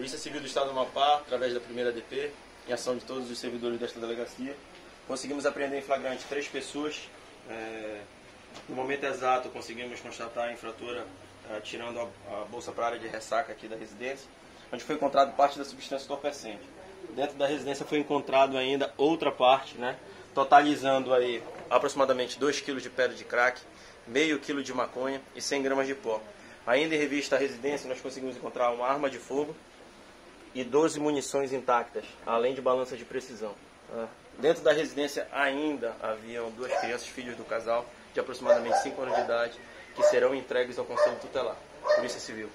Polícia Civil do Estado do Amapá, através da primeira DP, em ação de todos os servidores desta delegacia, conseguimos apreender em flagrante três pessoas. É, no momento exato, conseguimos constatar a infratora é, tirando a, a bolsa para a área de ressaca aqui da residência, onde foi encontrado parte da substância entorpecente. Dentro da residência foi encontrado ainda outra parte, né, totalizando aí aproximadamente 2 kg de pedra de crack, meio quilo de maconha e 100 gramas de pó. Ainda em revista à residência, nós conseguimos encontrar uma arma de fogo e 12 munições intactas, além de balanças de precisão. Ah, dentro da residência ainda haviam duas crianças, filhos do casal, de aproximadamente 5 anos de idade, que serão entregues ao Conselho Tutelar. Polícia Civil.